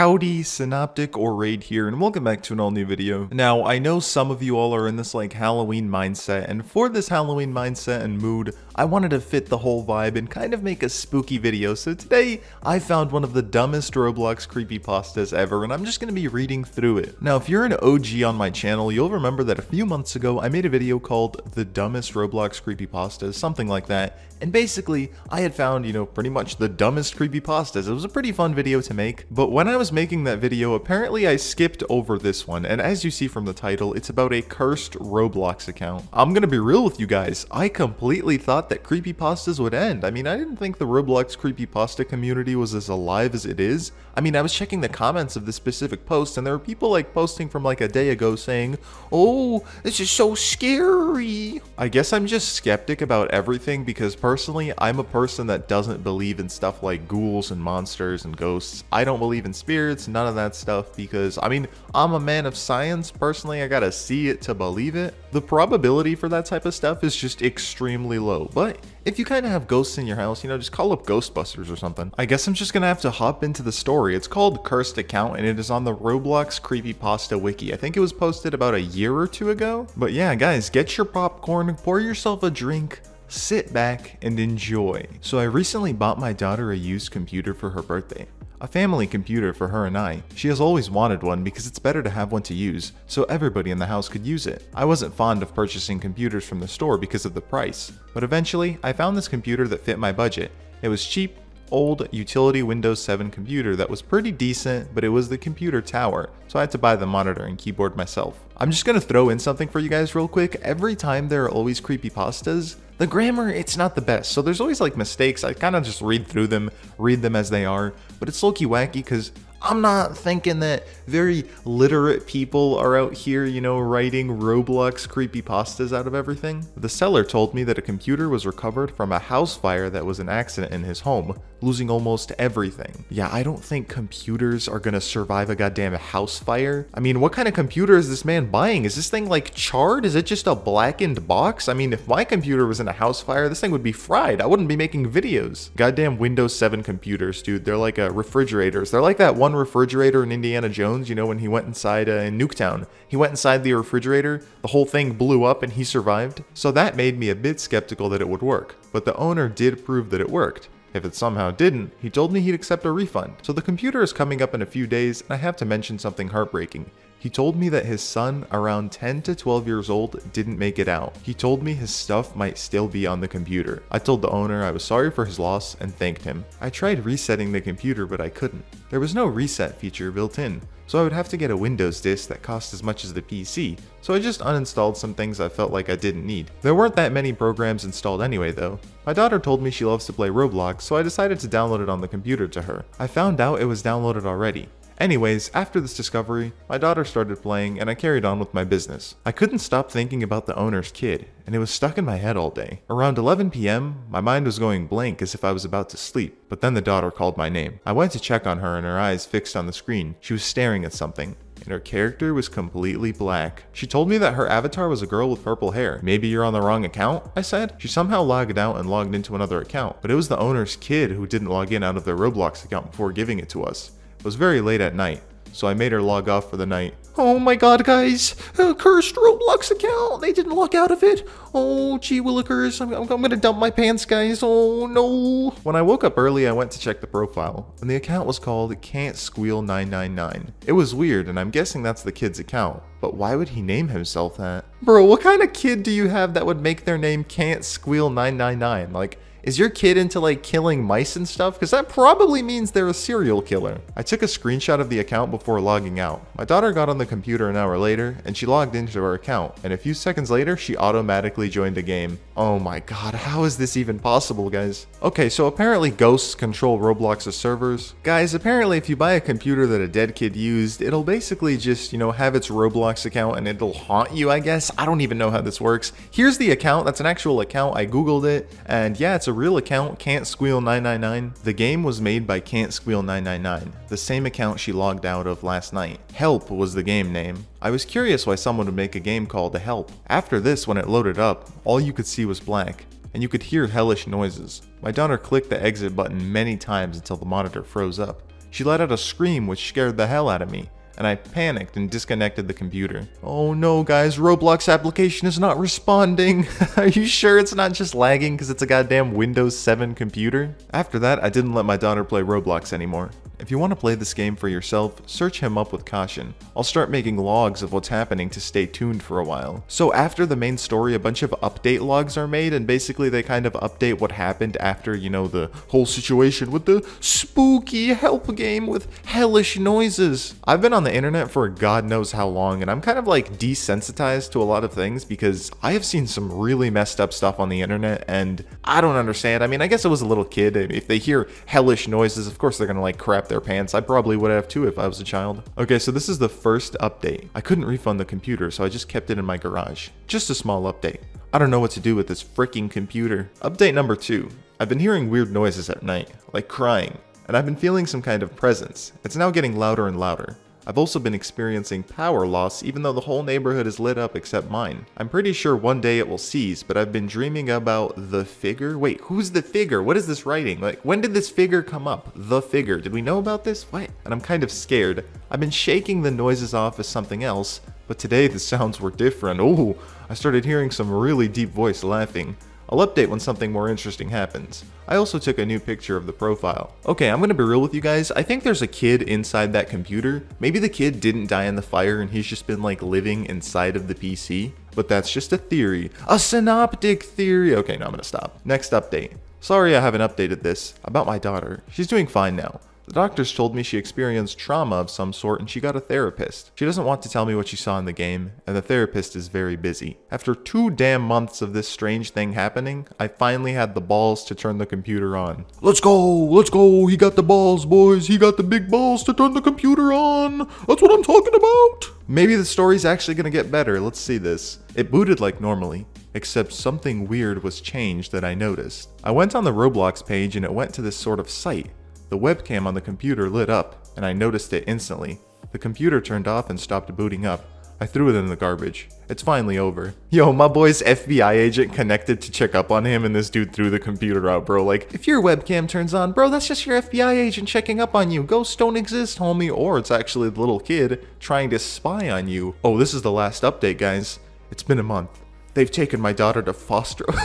Howdy, Synoptic or Rayd here, and welcome back to an all new video. Now, I know some of you all are in this like Halloween mindset, and for this Halloween mindset and mood, I wanted to fit the whole vibe and kind of make a spooky video, so today I found one of the dumbest Roblox creepypastas ever, and I'm just going to be reading through it. Now, if you're an OG on my channel, you'll remember that a few months ago I made a video called The Dumbest Roblox Creepypastas, something like that, and basically, I had found, you know, pretty much the dumbest creepypastas. It was a pretty fun video to make, but when I was making that video, apparently I skipped over this one, and as you see from the title, it's about a cursed Roblox account. I'm gonna be real with you guys, I completely thought that creepypastas would end. I mean, I didn't think the Roblox creepypasta community was as alive as it is. I mean, I was checking the comments of this specific post, and there were people like posting from like a day ago saying, Oh, this is so scary. I guess I'm just skeptic about everything because personally, I'm a person that doesn't believe in stuff like ghouls and monsters and ghosts. I don't believe in spirits, none of that stuff because, I mean, I'm a man of science. Personally, I gotta see it to believe it. The probability for that type of stuff is just extremely low, but if you kind of have ghosts in your house, you know, just call up Ghostbusters or something. I guess I'm just gonna have to hop into the story. It's called Cursed Account and it is on the Roblox Creepypasta Wiki. I think it was posted about a year or two ago. But yeah, guys, get your popcorn, pour yourself a drink, sit back, and enjoy. So I recently bought my daughter a used computer for her birthday. A family computer for her and I. She has always wanted one because it's better to have one to use, so everybody in the house could use it. I wasn't fond of purchasing computers from the store because of the price, but eventually I found this computer that fit my budget. It was cheap, old utility Windows 7 computer that was pretty decent, but it was the computer tower, so I had to buy the monitor and keyboard myself. I'm just gonna throw in something for you guys real quick. Every time there are always creepy pastas, the grammar, it's not the best. So there's always like mistakes. I kind of just read through them, read them as they are, but it's low-key wacky because I'm not thinking that very literate people are out here, you know, writing Roblox creepypastas out of everything. The seller told me that a computer was recovered from a house fire that was an accident in his home, losing almost everything. Yeah, I don't think computers are gonna survive a goddamn house fire. I mean, what kind of computer is this man buying? Is this thing like charred? Is it just a blackened box? I mean, if my computer was in a house fire, this thing would be fried. I wouldn't be making videos. Goddamn Windows 7 computers, dude. They're like uh, refrigerators. They're like that one refrigerator in Indiana Jones, you know, when he went inside uh, in Nuketown. He went inside the refrigerator, the whole thing blew up and he survived. So that made me a bit skeptical that it would work. But the owner did prove that it worked. If it somehow didn't, he told me he'd accept a refund. So the computer is coming up in a few days, and I have to mention something heartbreaking. He told me that his son, around 10 to 12 years old, didn't make it out. He told me his stuff might still be on the computer. I told the owner I was sorry for his loss and thanked him. I tried resetting the computer, but I couldn't. There was no reset feature built in, so I would have to get a Windows disk that cost as much as the PC, so I just uninstalled some things I felt like I didn't need. There weren't that many programs installed anyway though. My daughter told me she loves to play Roblox, so I decided to download it on the computer to her. I found out it was downloaded already. Anyways, after this discovery, my daughter started playing and I carried on with my business. I couldn't stop thinking about the owner's kid, and it was stuck in my head all day. Around 11 p.m., my mind was going blank as if I was about to sleep, but then the daughter called my name. I went to check on her and her eyes fixed on the screen. She was staring at something and her character was completely black. She told me that her avatar was a girl with purple hair. Maybe you're on the wrong account, I said. She somehow logged out and logged into another account, but it was the owner's kid who didn't log in out of their Roblox account before giving it to us. It was very late at night, so I made her log off for the night. Oh my god, guys! A cursed Roblox account! They didn't log out of it! Oh, gee willikers, I'm, I'm, I'm gonna dump my pants, guys! Oh no! When I woke up early, I went to check the profile, and the account was called Can't Squeal 999. It was weird, and I'm guessing that's the kid's account, but why would he name himself that? Bro, what kind of kid do you have that would make their name Can't Squeal 999? Like, is your kid into like killing mice and stuff? Because that probably means they're a serial killer. I took a screenshot of the account before logging out. My daughter got on the computer an hour later and she logged into her account. And a few seconds later, she automatically joined the game. Oh my god, how is this even possible, guys? Okay, so apparently ghosts control Roblox's servers. Guys, apparently if you buy a computer that a dead kid used, it'll basically just, you know, have its Roblox account and it'll haunt you, I guess. I don't even know how this works. Here's the account. That's an actual account. I googled it and yeah, it's a real account, Can't Squeal 999. The game was made by Can't Squeal 999, the same account she logged out of last night. Help was the game name. I was curious why someone would make a game called Help. After this, when it loaded up, all you could see was black, and you could hear hellish noises. My daughter clicked the exit button many times until the monitor froze up. She let out a scream which scared the hell out of me and I panicked and disconnected the computer. Oh no guys, Roblox application is not responding. Are you sure it's not just lagging because it's a goddamn Windows 7 computer? After that, I didn't let my daughter play Roblox anymore. If you want to play this game for yourself, search him up with caution. I'll start making logs of what's happening to stay tuned for a while. So after the main story, a bunch of update logs are made, and basically they kind of update what happened after, you know, the whole situation with the spooky help game with hellish noises. I've been on the internet for god knows how long, and I'm kind of like desensitized to a lot of things because I have seen some really messed up stuff on the internet, and I don't understand. I mean, I guess I was a little kid. If they hear hellish noises, of course they're gonna like crap their pants. I probably would have too if I was a child. Okay, so this is the first update. I couldn't refund the computer, so I just kept it in my garage. Just a small update. I don't know what to do with this freaking computer. Update number two. I've been hearing weird noises at night, like crying, and I've been feeling some kind of presence. It's now getting louder and louder. I've also been experiencing power loss even though the whole neighborhood is lit up except mine. I'm pretty sure one day it will cease, but I've been dreaming about the figure. Wait, who's the figure? What is this writing? Like, when did this figure come up? The figure. Did we know about this? What? And I'm kind of scared. I've been shaking the noises off as something else, but today the sounds were different. Oh, I started hearing some really deep voice laughing. I'll update when something more interesting happens. I also took a new picture of the profile. Okay, I'm gonna be real with you guys. I think there's a kid inside that computer. Maybe the kid didn't die in the fire and he's just been like living inside of the PC. But that's just a theory. A synoptic theory. Okay, now I'm gonna stop. Next update. Sorry I haven't updated this. About my daughter. She's doing fine now. The doctors told me she experienced trauma of some sort and she got a therapist. She doesn't want to tell me what she saw in the game, and the therapist is very busy. After two damn months of this strange thing happening, I finally had the balls to turn the computer on. Let's go, let's go, he got the balls, boys, he got the big balls to turn the computer on. That's what I'm talking about. Maybe the story's actually gonna get better, let's see this. It booted like normally, except something weird was changed that I noticed. I went on the Roblox page and it went to this sort of site. The webcam on the computer lit up, and I noticed it instantly. The computer turned off and stopped booting up. I threw it in the garbage. It's finally over. Yo, my boy's FBI agent connected to check up on him and this dude threw the computer out, bro. Like, if your webcam turns on, bro, that's just your FBI agent checking up on you. Ghosts don't exist, homie. Or it's actually the little kid trying to spy on you. Oh, this is the last update, guys. It's been a month. They've taken my daughter to foster- What?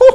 Oh,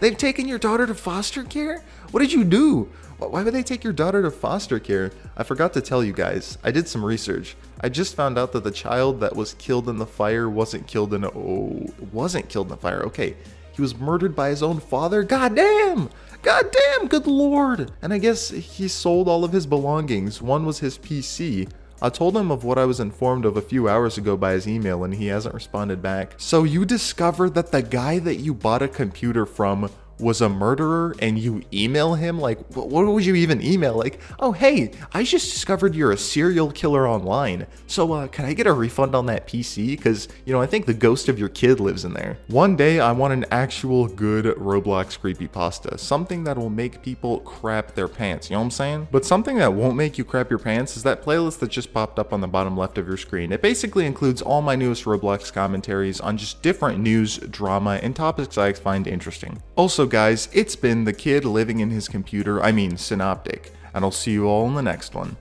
They've taken your daughter to foster care? What did you do? Why would they take your daughter to foster care? I forgot to tell you guys. I did some research. I just found out that the child that was killed in the fire wasn't killed in a oh wasn't killed in the fire. Okay. He was murdered by his own father. God damn! God damn, good lord! And I guess he sold all of his belongings. One was his PC. I told him of what I was informed of a few hours ago by his email and he hasn't responded back. So you discovered that the guy that you bought a computer from was a murderer and you email him like what would you even email? Like oh hey i just discovered you're a serial killer online. So uh, can i get a refund on that pc because you know i think the ghost of your kid lives in there. One day i want an actual good roblox creepy pasta something that will make people crap their pants you know what i'm saying? But something that won't make you crap your pants is that playlist that just popped up on the bottom left of your screen. It basically includes all my newest roblox commentaries on just different news drama and topics i find interesting guys, it's been the kid living in his computer, I mean Synoptic, and I'll see you all in the next one.